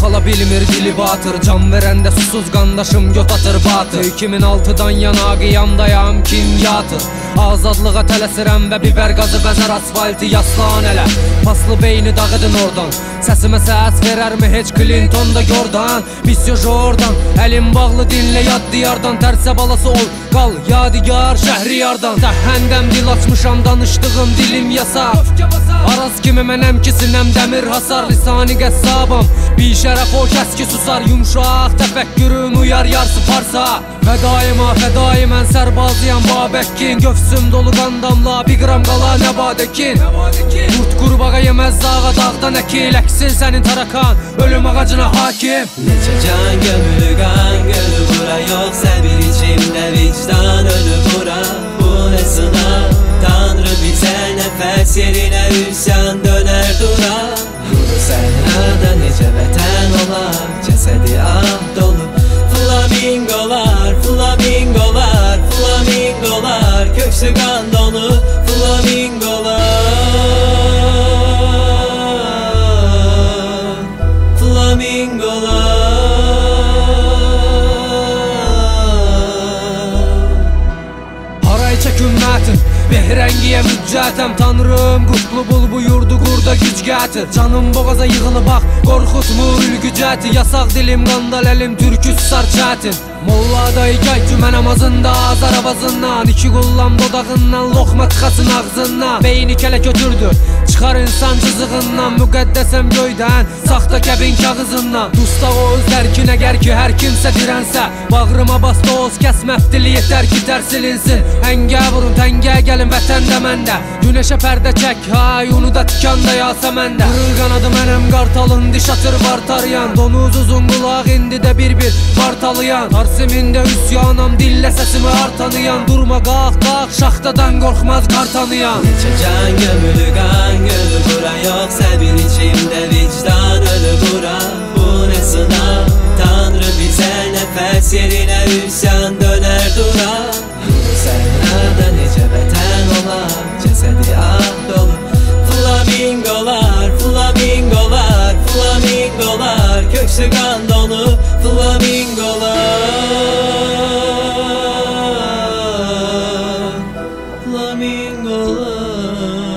Xala bilmir dili batır. Can verəndə susuz qandaşım göt atır batır. 2006-dan yana qiyamdayam kim yatır. Azadlığa tələsirəm və biber qazı bəzər asfaltı yaslan elə Paslı beyni dağıdın oradan. Səsimə səs verərmi heç Clinton da yordan Misyo Jordan Əlim bağlı dinlə yad diyardan. Tərsə balası ol qal yadigar şəhriyardan Səhəndəm dil açmışam danışdığım dilim yasa Araz kimi mənəm ki sinəm dəmir hasar Lisani qəssabam. Bir şərəf o kəs ki susar Yumşaq təfəkkürüm uyar yar sıparsa Fədaima fədaimən sərbazıyam Babəkkin. Göfsüm dolu qandamla Bir qram qala nəbadekin Qurt qurbağa yeməz dağa dağdan əkil Əksin sənin tarakan Ölüm ağacına hakim. Neçə can gömülü qan gölü city. Ümmətin Behrəngiyə müccətəm Tanrım qutlu bul bu yurdu qurda güc gətir Canım boğaza yığılı bax Qorxutmur ülgü cəti Yasaq dilim qandal əlim türkü susar çətin Molla dayı gay cümə namazında Azar avazından. İki qullam dodağından Loxma tıxasın ağzından. Beyni kələ götürdü Çıxar insan cızığından Müqəddəsəm göydən Saxta kəbin kağızından. Dustaq o özlər ki nəgər ki hər kimsə dirənsə. Bağrıma bas doz kəs məfdili yetər ki tər silinsin Əngə vurun təngə gəlin vətəndə məndə. Günəşə pərdə çək hay unu da tikanda yasəməndə Qırır qanadı mənəm qartalın diş atır var tarayan. Donuz uzun qulaq indi də bir-bir partalayan Arsimində üsyanam dillə səsimi artanıyan Durma qalx qalx şaxtadan qorxmaz qar tanıyan. Neçə can gömülü qan sefer serine hüsyan döner dura. Senlerden nice beten ola Cesedi ah dolu Flamingolar, flamingolar, flamingolar Köksü kan dolu flamingolar. Flamingolar.